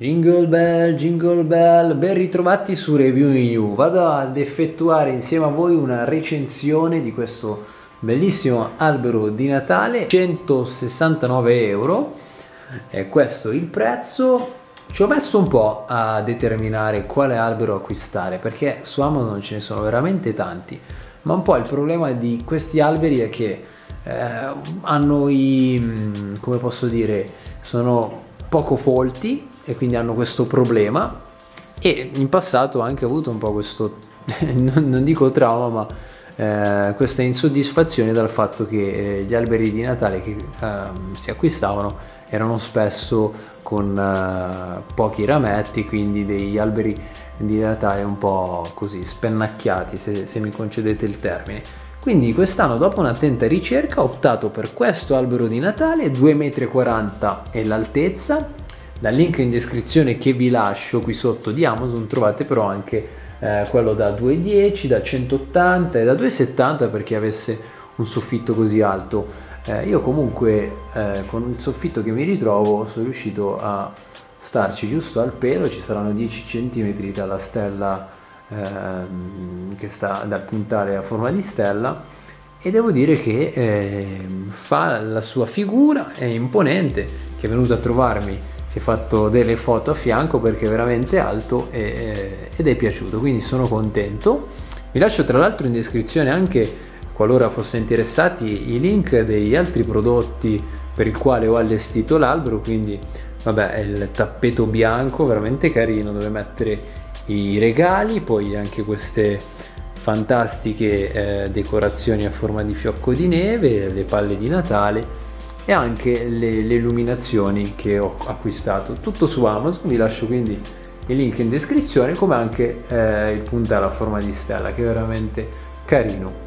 Jingle bell, jingle bell, ben ritrovati su Review You. Vado ad effettuare insieme a voi una recensione di questo bellissimo albero di Natale, 169 euro. È questo il prezzo. Ci ho messo un po' a determinare quale albero acquistare perché su Amazon ce ne sono veramente tanti. Ma un po' il problema di questi alberi è che eh, hanno i, mm, come posso dire, sono poco folti e quindi hanno questo problema e in passato ho anche avuto un po' questo, non dico trauma, ma eh, questa insoddisfazione dal fatto che eh, gli alberi di Natale che eh, si acquistavano erano spesso con eh, pochi rametti, quindi degli alberi di Natale un po' così spennacchiati, se, se mi concedete il termine. Quindi quest'anno dopo un'attenta ricerca ho optato per questo albero di Natale, 2,40 m è l'altezza, dal link in descrizione che vi lascio qui sotto di Amazon trovate però anche eh, quello da 2,10, da 180 e da 2,70 per chi avesse un soffitto così alto. Eh, io comunque eh, con il soffitto che mi ritrovo sono riuscito a starci giusto al pelo, ci saranno 10 cm dalla stella ehm, che sta dal puntale a forma di stella e devo dire che eh, fa la sua figura, è imponente, che è venuto a trovarmi si è fatto delle foto a fianco perché è veramente alto e, ed è piaciuto quindi sono contento. Vi lascio tra l'altro in descrizione anche qualora fosse interessati i link degli altri prodotti per il quale ho allestito l'albero quindi vabbè il tappeto bianco veramente carino dove mettere i regali poi anche queste fantastiche eh, decorazioni a forma di fiocco di neve le palle di Natale e anche le, le illuminazioni che ho acquistato. Tutto su Amazon vi lascio quindi il link in descrizione come anche eh, il puntale a forma di stella che è veramente carino.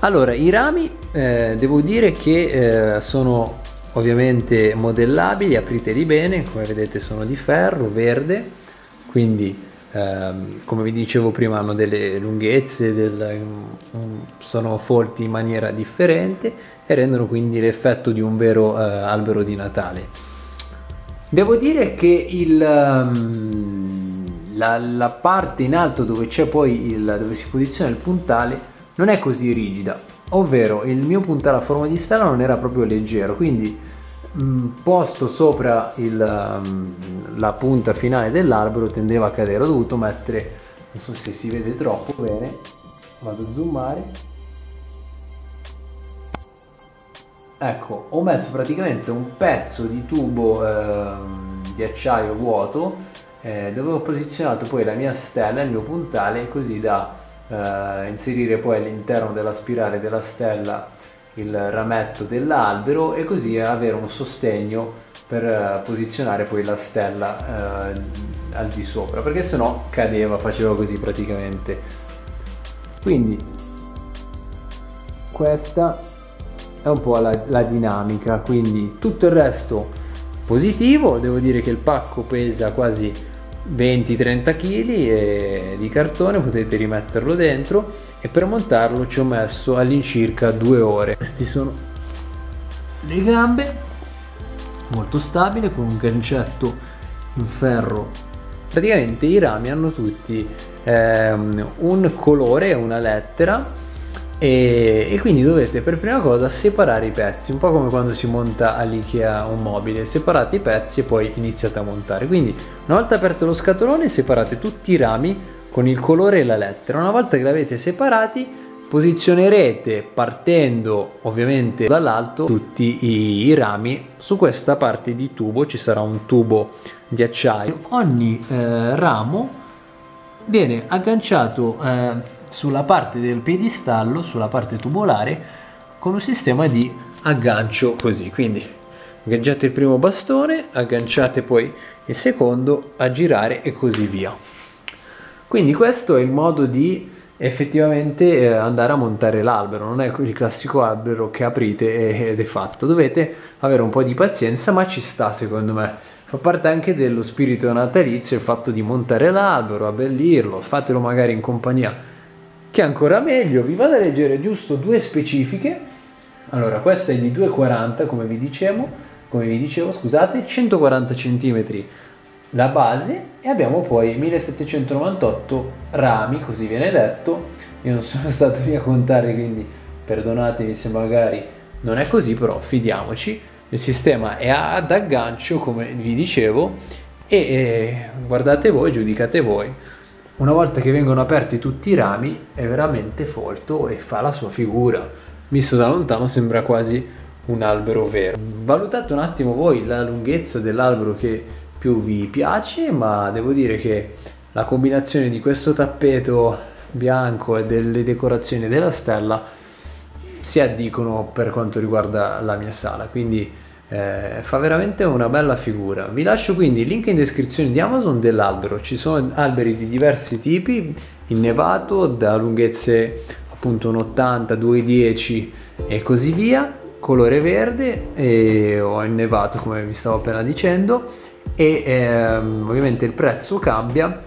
Allora i rami eh, devo dire che eh, sono ovviamente modellabili apriteli bene come vedete sono di ferro verde quindi ehm, come vi dicevo prima hanno delle lunghezze del, um, sono folti in maniera differente e rendono quindi l'effetto di un vero eh, albero di Natale. Devo dire che il, um, la, la, parte in alto dove c'è poi il, dove si posiziona il puntale non è così rigida, ovvero il mio puntale a forma di stella non era proprio leggero, quindi posto sopra il, um, la punta finale dell'albero tendeva a cadere, ho dovuto mettere, non so se si vede troppo bene, vado a zoomare, ecco ho messo praticamente un pezzo di tubo eh, di acciaio vuoto eh, dove ho posizionato poi la mia stella, il mio puntale così da eh, inserire poi all'interno della spirale della stella il rametto dell'albero e così avere un sostegno per eh, posizionare poi la stella eh, al di sopra perché sennò cadeva, faceva così praticamente. Quindi questa è un po' la, la dinamica, quindi tutto il resto positivo, devo dire che il pacco pesa quasi 20-30 kg di cartone, potete rimetterlo dentro e per montarlo ci ho messo all'incirca due ore. Queste sono le gambe, molto stabile con un gancetto in ferro. Praticamente i rami hanno tutti ehm, un colore, una lettera e, e, quindi dovete per prima cosa separare i pezzi, un po' come quando si monta all'IKEA un mobile, separate i pezzi e poi iniziate a montare. Quindi una volta aperto lo scatolone separate tutti i rami con il colore e la lettera. Una volta che li avete separati posizionerete partendo ovviamente dall'alto tutti i, i, rami su questa parte di tubo ci sarà un tubo di acciaio ogni eh, ramo viene agganciato eh, sulla parte del piedistallo, sulla parte tubolare, con un sistema di aggancio così. Quindi agganciate il primo bastone, agganciate poi il secondo a girare e così via. Quindi questo è il modo di effettivamente eh, andare a montare l'albero, non è il classico albero che aprite ed è fatto, dovete avere un po' di pazienza ma ci sta secondo me, fa parte anche dello spirito natalizio il fatto di montare l'albero, abbellirlo, fatelo magari in compagnia. Che è ancora meglio, vi vado a leggere giusto due specifiche. Allora, questa è di 2,40 come vi dicevo, come vi dicevo, scusate, 140 cm la base e abbiamo poi 1798 rami, così viene detto. Io non sono stato lì a contare, quindi perdonatemi se magari non è così, però fidiamoci. Il sistema è ad aggancio, come vi dicevo, e eh, guardate voi, giudicate voi. Una volta che vengono aperti tutti i rami è veramente folto e fa la sua figura. Visto da lontano sembra quasi un albero vero. Valutate un attimo voi la lunghezza dell'albero che più vi piace, ma devo dire che la combinazione di questo tappeto bianco e delle decorazioni della stella si addicono per quanto riguarda la mia sala, quindi eh, fa veramente una bella figura. Vi lascio quindi il link in descrizione di Amazon dell'albero, ci sono alberi di diversi tipi, innevato da lunghezze appunto un 80, 210 e così via, colore verde e ho innevato come vi stavo appena dicendo e ehm, ovviamente il prezzo cambia.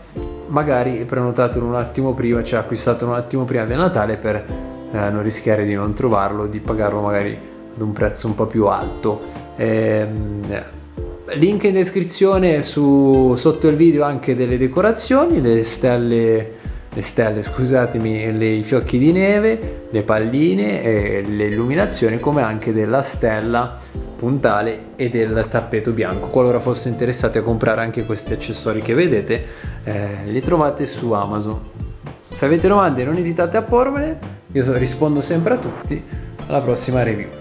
Magari prenotatelo un attimo prima cioè acquistatelo un attimo prima del Natale per eh, non rischiare di non trovarlo di pagarlo magari ad un prezzo un po' più alto. Ehm, link in descrizione su, sotto il video anche delle decorazioni le stelle le stelle, scusatemi, le, i fiocchi di neve, le palline, le illuminazioni come anche della stella puntale e del tappeto bianco. Qualora foste interessati a comprare anche questi accessori che vedete, eh, li trovate su Amazon. Se avete domande non esitate a pormele, io rispondo sempre a tutti. Alla prossima review.